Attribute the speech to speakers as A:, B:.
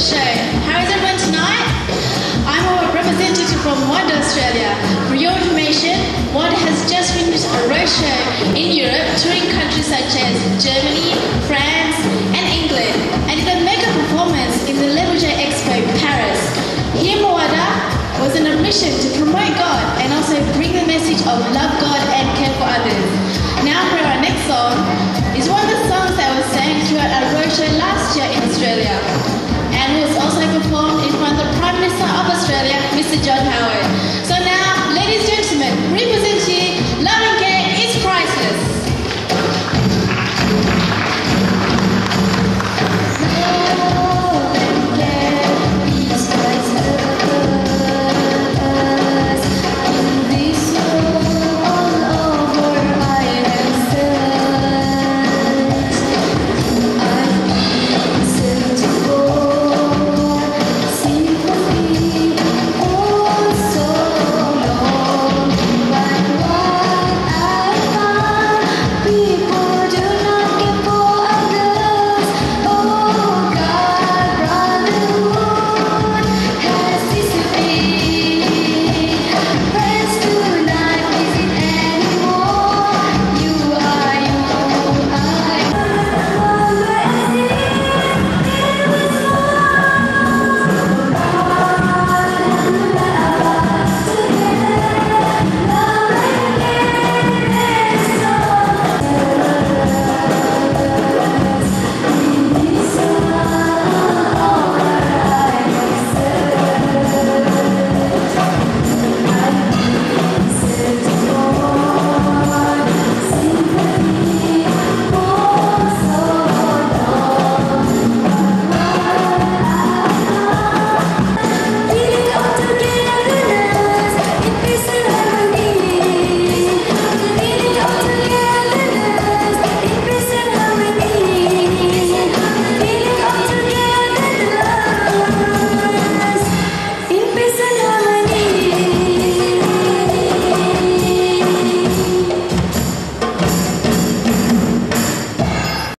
A: show. How is everyone tonight? I'm a representative from WADA Australia. For your information, WADA has just finished a roadshow in Europe, touring countries such as Germany, France, and England, and did a mega performance in the Le Bourget Expo Paris. Here, WADA was on a mission to promote God and also bring the message of love God John Howard.